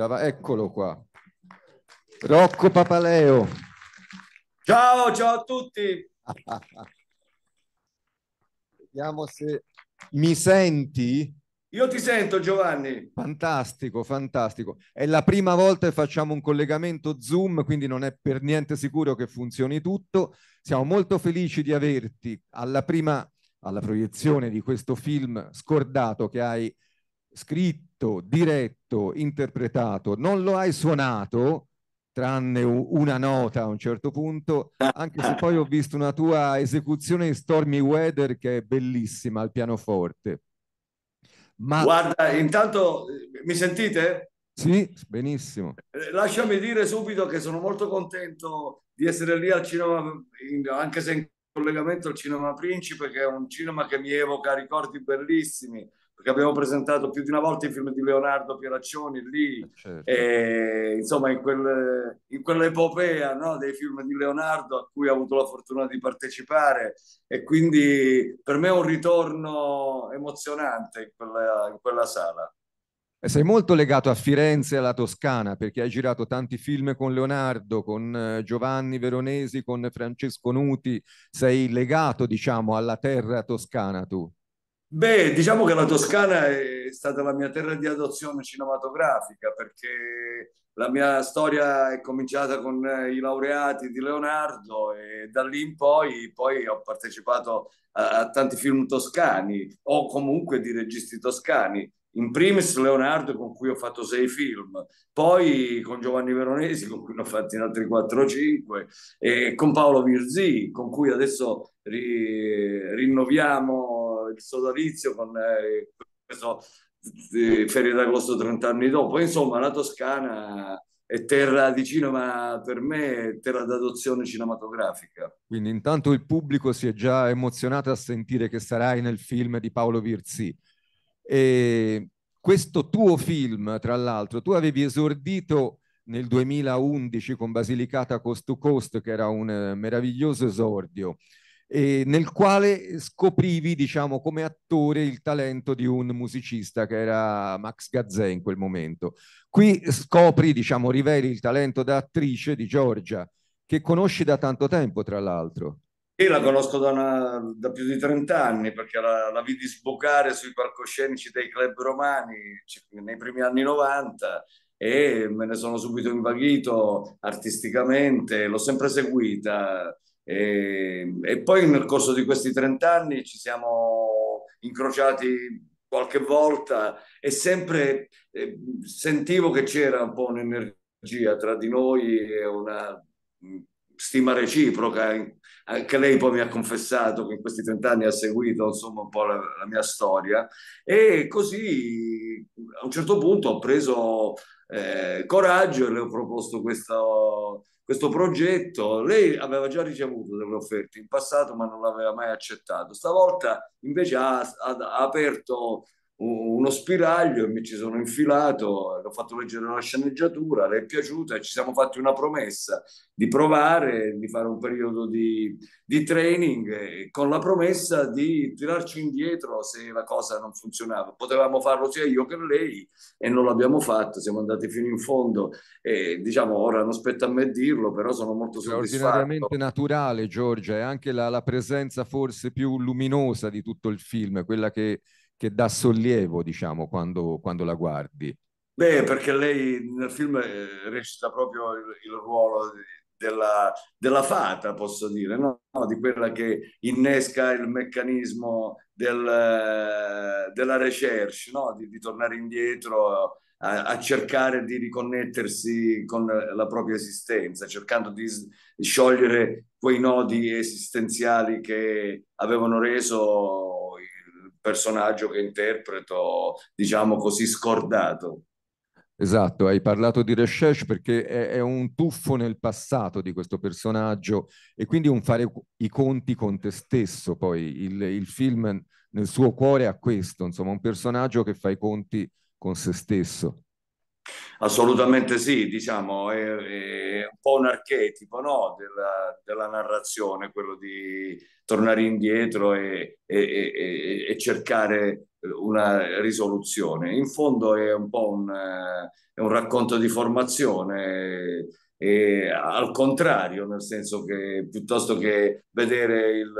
Dava, eccolo qua. Rocco Papaleo. Ciao, ciao a tutti. Vediamo se mi senti. Io ti sento Giovanni. Fantastico, fantastico. È la prima volta che facciamo un collegamento Zoom, quindi non è per niente sicuro che funzioni tutto. Siamo molto felici di averti alla prima, alla proiezione di questo film scordato che hai scritto, diretto, interpretato. Non lo hai suonato, tranne una nota a un certo punto, anche se poi ho visto una tua esecuzione in Stormy Weather che è bellissima al pianoforte. Ma... Guarda, intanto mi sentite? Sì, benissimo. Eh, lasciami dire subito che sono molto contento di essere lì al cinema, anche se in collegamento al Cinema Principe, che è un cinema che mi evoca ricordi bellissimi perché abbiamo presentato più di una volta i film di Leonardo Pieraccioni lì, eh, certo. e, insomma in, quel, in quell'epopea no, dei film di Leonardo a cui ho avuto la fortuna di partecipare e quindi per me è un ritorno emozionante in quella, in quella sala. E sei molto legato a Firenze e alla Toscana perché hai girato tanti film con Leonardo, con eh, Giovanni Veronesi, con Francesco Nuti, sei legato diciamo alla terra toscana tu. Beh, diciamo che la Toscana è stata la mia terra di adozione cinematografica perché la mia storia è cominciata con i laureati di Leonardo e da lì in poi, poi ho partecipato a, a tanti film toscani o comunque di registi toscani. In primis Leonardo con cui ho fatto sei film, poi con Giovanni Veronesi con cui ne ho fatti altri 4 o 5 e con Paolo Virzì con cui adesso ri, rinnoviamo il sodalizio con eh, questo Ferie d'agosto 30 anni dopo. Insomma, la Toscana è terra di cinema per me, è terra d'adozione cinematografica. Quindi intanto il pubblico si è già emozionato a sentire che sarai nel film di Paolo Virzi. E questo tuo film, tra l'altro, tu avevi esordito nel 2011 con Basilicata Coast to Coast, che era un eh, meraviglioso esordio eh, nel quale scoprivi, diciamo, come attore il talento di un musicista che era Max Gazzè in quel momento. Qui scopri, diciamo, riveli il talento da attrice di Giorgia, che conosci da tanto tempo, tra l'altro. Io la conosco da, una, da, più di 30 anni perché la, la vidi sboccare sui palcoscenici dei club romani nei primi anni 90 e me ne sono subito invaghito artisticamente, l'ho sempre seguita e, e, poi nel corso di questi 30 anni ci siamo incrociati qualche volta e sempre eh, sentivo che c'era un po' un'energia tra di noi e una mm, stima reciproca. Anche lei poi mi ha confessato che in questi 30 anni ha seguito insomma un po' la, la mia storia e così a un certo punto ho preso eh, coraggio e le ho proposto questo questo progetto. Lei aveva già ricevuto delle offerte in passato, ma non l'aveva mai accettato. Stavolta invece ha, ha, ha aperto uno spiraglio e mi ci sono infilato, l'ho fatto leggere la sceneggiatura, le è piaciuta e ci siamo fatti una promessa di provare, di fare un periodo di, di training con la promessa di tirarci indietro se la cosa non funzionava. Potevamo farlo sia io che lei e non l'abbiamo fatto, siamo andati fino in fondo e diciamo ora non spetta a me dirlo, però sono molto soddisfatto. Straordinariamente naturale Giorgia e anche la, la presenza forse più luminosa di tutto il film, quella che che dà sollievo, diciamo, quando, quando la guardi? Beh, perché lei nel film eh, recita proprio il, il ruolo della, della, fata, posso dire, no? di quella che innesca il meccanismo del, della recherche, no? di, di, tornare indietro a, a, cercare di riconnettersi con la propria esistenza, cercando di sciogliere quei nodi esistenziali che avevano reso personaggio che interpreto, diciamo così, scordato. Esatto, hai parlato di Recherche perché è, è, un tuffo nel passato di questo personaggio e quindi un fare i conti con te stesso. Poi il, il film nel suo cuore ha questo, insomma, un personaggio che fa i conti con se stesso. Assolutamente sì, diciamo, è, è un po' un archetipo no? della, della, narrazione, quello di tornare indietro e, e, e, cercare una risoluzione. In fondo è un po' un, un racconto di formazione. Al contrario, nel senso che piuttosto che vedere il,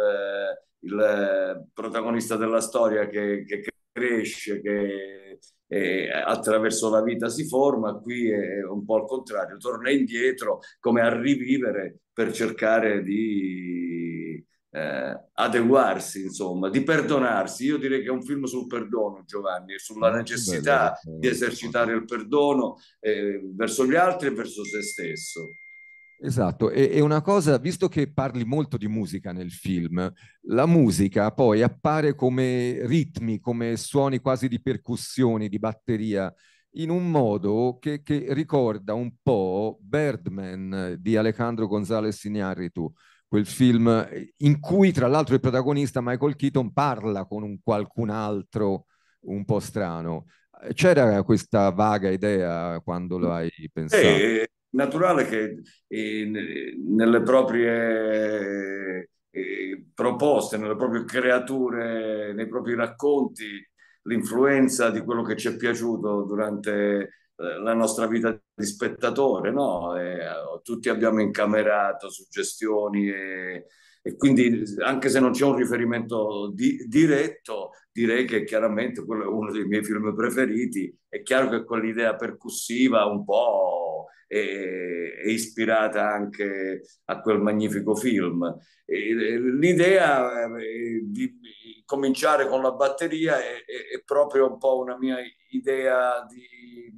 il protagonista della storia che, che cresce, che eh, attraverso la vita si forma, qui è un po' al contrario, torna indietro come a rivivere per cercare di eh, adeguarsi, insomma, di perdonarsi. Io direi che è un film sul perdono, Giovanni, sulla necessità bello, di esercitare il perdono eh, verso gli altri e verso se stesso. Esatto, e, e, una cosa, visto che parli molto di musica nel film, la musica poi appare come ritmi, come suoni quasi di percussioni, di batteria, in un modo che, che ricorda un po' Birdman di Alejandro González Iñárritu, quel film in cui tra l'altro il protagonista Michael Keaton parla con un qualcun altro un po' strano. C'era questa vaga idea quando lo hai pensato? Eh, naturale che eh, nelle proprie eh, proposte, nelle proprie creature, nei propri racconti, l'influenza di quello che ci è piaciuto durante eh, la nostra vita di spettatore, no? E, tutti abbiamo incamerato suggestioni e, e, quindi anche se non c'è un riferimento di, diretto, direi che chiaramente quello è uno dei miei film preferiti. È chiaro che quell'idea percussiva un po' è, ispirata anche a quel magnifico film. l'idea eh, di cominciare con la batteria è, è, proprio un po' una mia idea di,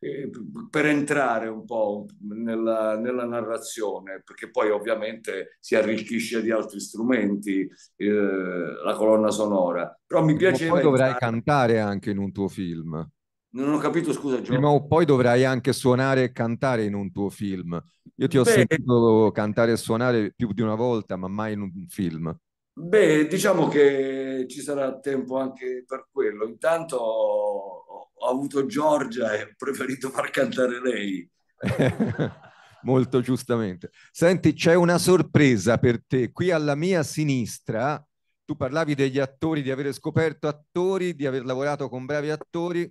eh, per entrare un po' nella, nella, narrazione, perché poi ovviamente si arricchisce di altri strumenti eh, la colonna sonora. Però mi piaceva... poi dovrai entrare... cantare anche in un tuo film. Non ho capito, scusa Giorgio. Prima o poi dovrai anche suonare e cantare in un tuo film. Io ti ho Beh, sentito cantare e suonare più di una volta, ma mai in un film. Beh, diciamo che ci sarà tempo anche per quello. Intanto ho, ho avuto Giorgia e ho preferito far cantare lei. Molto giustamente. Senti, c'è una sorpresa per te. Qui alla mia sinistra, tu parlavi degli attori, di aver scoperto attori, di aver lavorato con bravi attori.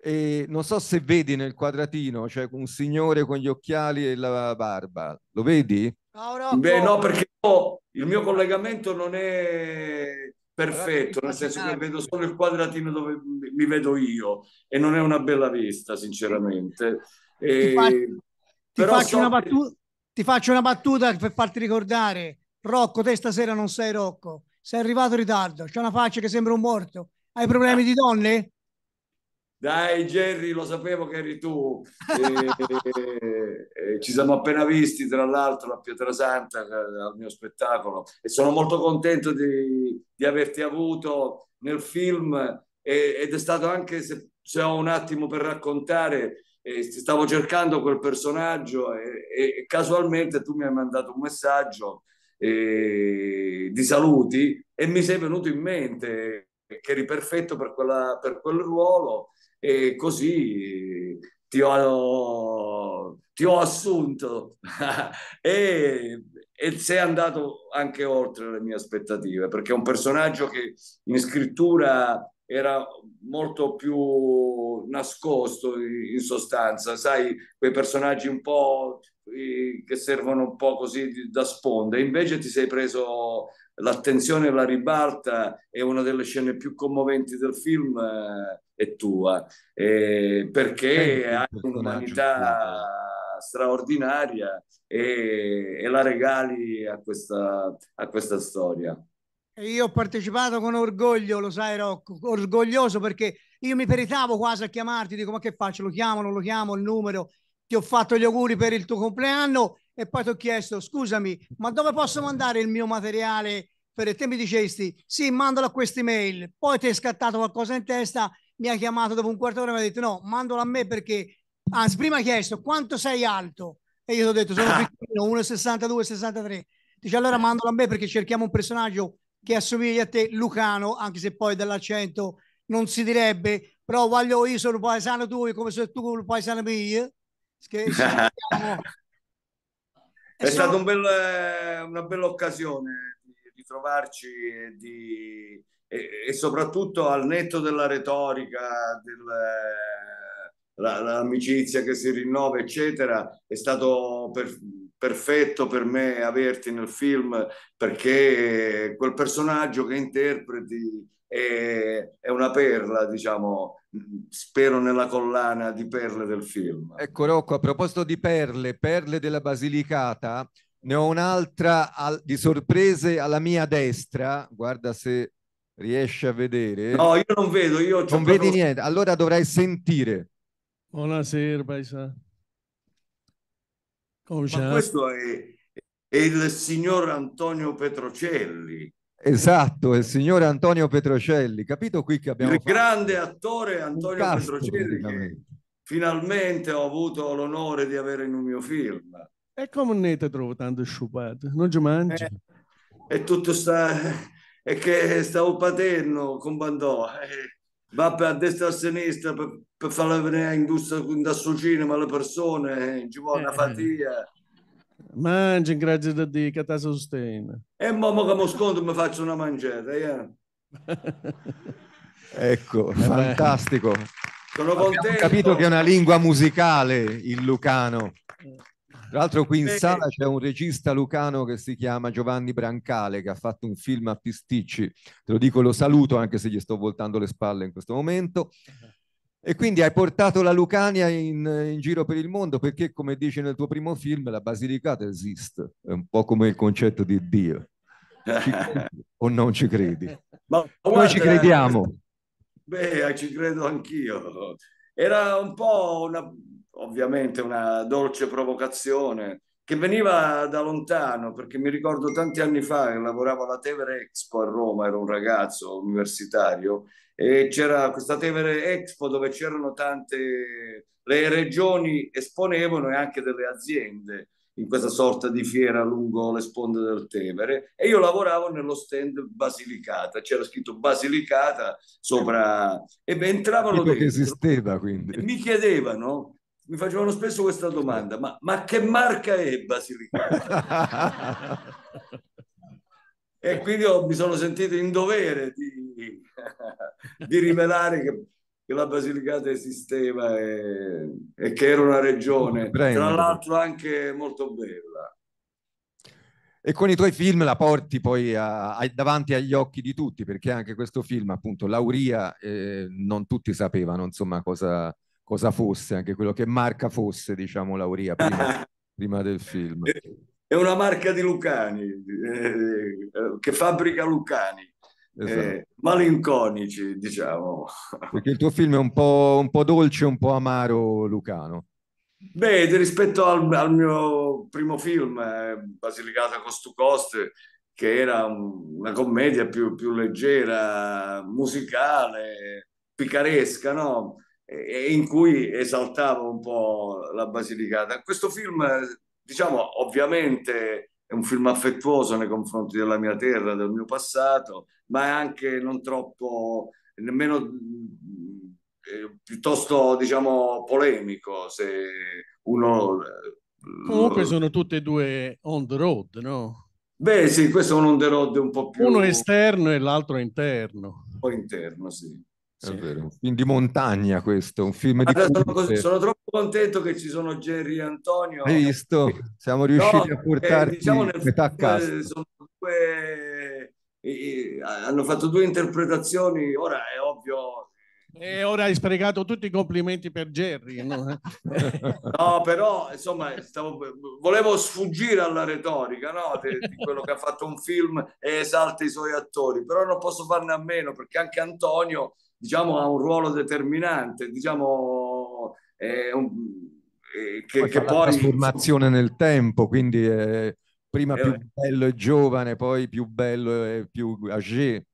E non so se vedi nel quadratino, c'è cioè un signore con gli occhiali e la barba. Lo vedi? No, Beh, no, perché no, il mio collegamento non è perfetto, nel senso che vedo solo il quadratino dove mi vedo io e non è una bella vista, sinceramente. E... Ti, fa... ti, faccio so battuta, ti faccio una battuta per farti ricordare. Rocco, te stasera non sei Rocco, sei arrivato in ritardo, c'è una faccia che sembra un morto. Hai problemi di donne? Dai Jerry, lo sapevo che eri tu. E, e, ci siamo appena visti, tra l'altro, a Pietrasanta, al mio spettacolo. E sono molto contento di, di averti avuto nel film e, ed è stato anche, se, se, ho un attimo per raccontare, eh, stavo cercando quel personaggio e, e, casualmente tu mi hai mandato un messaggio eh, di saluti e mi sei venuto in mente che eri perfetto per, quella, per quel ruolo e così ti ho, ti ho assunto. E, e sei andato anche oltre le mie aspettative perché è un personaggio che in scrittura era molto più nascosto in sostanza, sai, quei personaggi un po' che servono un po' così da sponda, invece ti sei preso l'attenzione alla ribalta è una delle scene più commoventi del film eh, è tua. Eh, perché hai un'umanità straordinaria e, e, la regali a questa, a questa storia. Io ho partecipato con orgoglio, lo sai Rocco, orgoglioso perché io mi peritavo quasi a chiamarti, dico ma che faccio, lo chiamo, non lo chiamo, il numero, ti ho fatto gli auguri per il tuo compleanno e poi ti ho chiesto scusami ma dove posso mandare il mio materiale? Per te mi dicesti sì mandalo a questa email poi ti è scattato qualcosa in testa mi ha chiamato dopo un quarto d'ora e mi ha detto no mandalo a me perché anzi prima ha chiesto quanto sei alto? E io ti ho detto sono piccolino 1,62 63 dice allora mandalo a me perché cerchiamo un personaggio che assomiglia a te Lucano anche se poi dall'accento non si direbbe però voglio io sono paesano tuo come se tu paesano mio che È stata un bel, una bella occasione di, di trovarci e di, e, e soprattutto al netto della retorica, del, la, l'amicizia che si rinnova, eccetera, è stato per, perfetto per me averti nel film perché quel personaggio che interpreti è, è una perla, diciamo, spero nella collana di perle del film. Ecco Rocco, a proposito di perle, perle della Basilicata, ne ho un'altra al, di sorprese alla mia destra, guarda se riesci a vedere. No, io non vedo, io non vedi niente, allora dovrai sentire. Buonasera, paesa. Ma questo è, è il signor Antonio Petrocelli. Esatto, il signore Antonio Petrocelli, capito qui che abbiamo il grande attore Antonio cast, Petrocelli che finalmente ho avuto l'onore di avere in un mio film. E come ne te trovo tanto sciupato? Non ci mangi? Eh, e tutto sta... è che stavo paterno con Bandò. Eh, va a destra e a sinistra per, per farla venire in gusto da suo cinema le persone, eh, ci vuole una eh. fatica. Mangi, grazie a Dio, che ti sostiene. E mo che mi sconto mi faccio una mangiata, eh? ecco, eh fantastico. Sono contento. Abbiamo capito che è una lingua musicale il lucano. Tra l'altro qui in sala c'è un regista lucano che si chiama Giovanni Brancale che ha fatto un film a pisticci. Te lo dico, lo saluto anche se gli sto voltando le spalle in questo momento. E quindi hai portato la Lucania in, in, giro per il mondo perché, come dici nel tuo primo film, la Basilicata esiste. È un po' come il concetto di Dio. o non ci credi? Ma, guarda, Noi ci crediamo. Beh, ci credo anch'io. Era un po' una, ovviamente una dolce provocazione che veniva da lontano, perché mi ricordo tanti anni fa che lavoravo alla Tevere Expo a Roma, ero un ragazzo universitario, e c'era questa Tevere Expo dove c'erano tante, le regioni esponevano e anche delle aziende in questa sorta di fiera lungo le sponde del Tevere e io lavoravo nello stand Basilicata, c'era scritto Basilicata sopra e entravano dentro, che esisteva quindi. mi chiedevano mi facevano spesso questa domanda, ma, ma che marca è Basilicata? e quindi ho, mi sono sentito in dovere di, di rivelare che, che, la Basilicata esisteva e, e, che era una regione, tra l'altro anche molto bella. E con i tuoi film la porti poi a, a, davanti agli occhi di tutti, perché anche questo film, appunto, Lauria, eh, non tutti sapevano, insomma, cosa, cosa fosse, anche quello che marca fosse, diciamo, Lauria prima, prima del film. È una marca di Lucani, eh, che fabbrica Lucani. Esatto. Eh, malinconici, diciamo. Perché il tuo film è un po', un po dolce, un po' amaro, Lucano. Beh, rispetto al, al mio primo film, eh, Basilicata Cost to Cost, che era una commedia più, più leggera, musicale, picaresca, no? In cui esaltavo un po' la Basilicata. Questo film, diciamo, ovviamente è un film affettuoso nei confronti della mia terra, del mio passato, ma è anche non troppo, nemmeno eh, piuttosto, diciamo, polemico, se uno... Comunque sono tutte e due on the road, no? Beh, sì, questo è un on the road un po' più... Uno esterno e l'altro interno. Un po' interno, sì. È vero. Un film di montagna questo, un film di sono, sono, troppo contento che ci sono Jerry e Antonio. Hai visto? Siamo riusciti no, a portarti eh, diciamo nel metà film, sono due, eh, hanno fatto due interpretazioni, ora è ovvio e ora hai sprecato tutti i complimenti per Jerry. No, no però insomma, stavo, volevo sfuggire alla retorica no? di, di, quello che ha fatto un film e esalta i suoi attori, però non posso farne a meno perché anche Antonio diciamo, ha un ruolo determinante, diciamo, è un, è, che, poi che poi... trasformazione nel tempo, quindi è prima è... più bello e giovane, poi più bello e più âgé.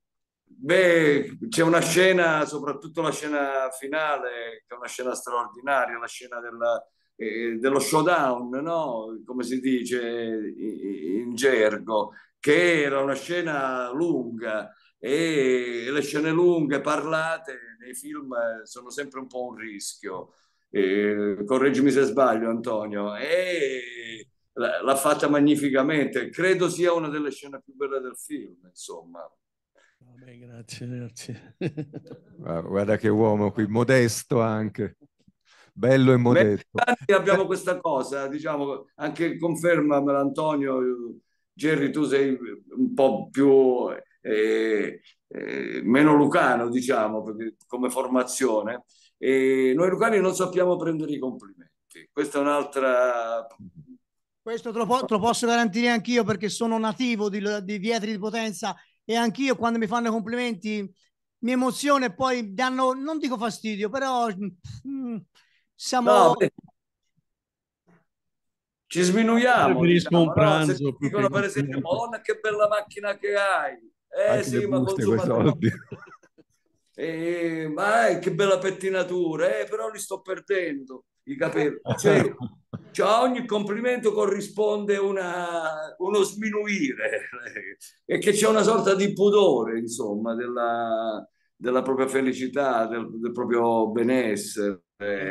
Beh, c'è una scena, soprattutto la scena finale, che è una scena straordinaria, la scena della, eh, dello showdown, no? come si dice in, in gergo, che era una scena lunga, e le scene lunghe parlate nei film sono sempre un po' un rischio. Eh, correggimi se sbaglio, Antonio. E l'ha fatta magnificamente. Credo sia una delle scene più belle del film, insomma. Vabbè, grazie, grazie. Guarda che uomo qui, modesto anche. Bello e modesto. abbiamo questa cosa, diciamo, anche confermamelo Antonio, Gerry, tu sei un po' più eh, eh, meno lucano, diciamo, come formazione. E noi lucani non sappiamo prendere i complimenti. Questa è un'altra... Questo te lo, po- te lo posso garantire anch'io perché sono nativo di, di Vietri di Potenza e anch'io quando mi fanno complimenti mi emoziona e poi danno, non dico fastidio, però mm, siamo... No, ci sminuiamo. Diciamo, no? Se dicono per esempio, Madonna che bella macchina che hai. Eh Anche sì, ma consuma soldi. Eh, ma eh, che bella pettinatura, eh, però li sto perdendo i capelli. Cioè, cioè, a ogni complimento corrisponde una, uno sminuire e che c'è una sorta di pudore, insomma, della, della propria felicità, del, del proprio benessere.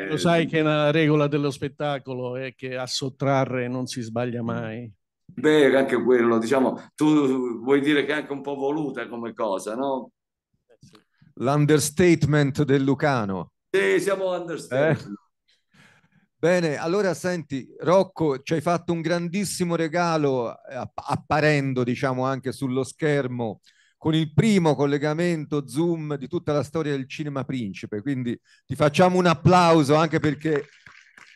Lo sai che la regola dello spettacolo è che a sottrarre non si sbaglia mai. Beh, anche quello, diciamo, tu vuoi dire che è anche un po' voluta come cosa, no? L'understatement del Lucano. Sì, siamo understatement. Eh? Bene, allora senti, Rocco, ci hai fatto un grandissimo regalo apparendo, diciamo, anche sullo schermo con il primo collegamento Zoom di tutta la storia del cinema principe, quindi ti facciamo un applauso anche perché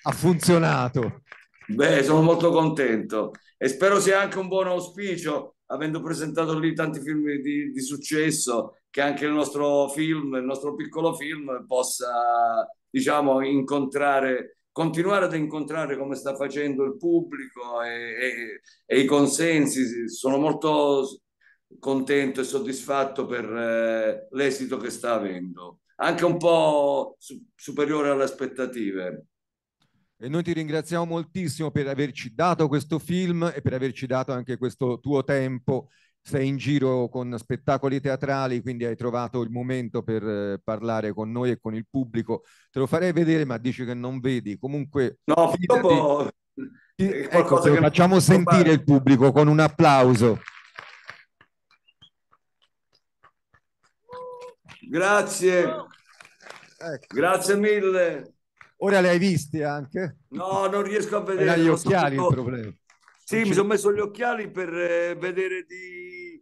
ha funzionato. Beh, sono molto contento e spero sia anche un buon auspicio, avendo presentato lì tanti film di, di successo, che anche il nostro film, il nostro piccolo film possa, diciamo, incontrare continuare ad incontrare come sta facendo il pubblico e, e, e, i consensi. Sono molto contento e soddisfatto per eh, l'esito che sta avendo, anche un po' su- superiore alle aspettative. E noi ti ringraziamo moltissimo per averci dato questo film e per averci dato anche questo tuo tempo. Sei in giro con spettacoli teatrali, quindi hai trovato il momento per eh, parlare con noi e con il pubblico. Te lo farei vedere, ma dici che non vedi. Comunque, no, dopo... ecco, che facciamo sentire fare. il pubblico con un applauso. Grazie. Ecco. Grazie mille. Ora le hai viste anche? No, non riesco a vedere. Era gli occhiali il problema. Sì, mi sono messo gli occhiali per eh, vedere di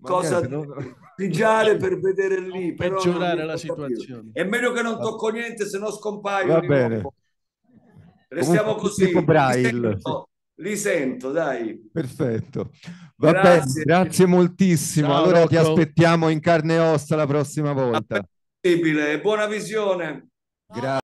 Ma cosa niente, non... pigiare per vedere lì. Per peggiorare la situazione. È meglio che non tocco niente, se no scompaio. Va bene. Nuovo. Restiamo Comunque, così. Braille. Li sento, dai. Perfetto. Va grazie. bene, grazie moltissimo. Ciao, allora ti aspettiamo in carne e ossa la prossima volta. Buona visione. Grazie.